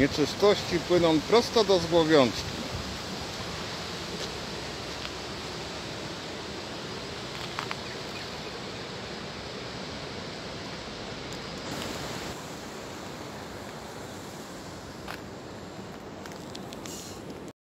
Nieczystości płyną prosto do złowiączki.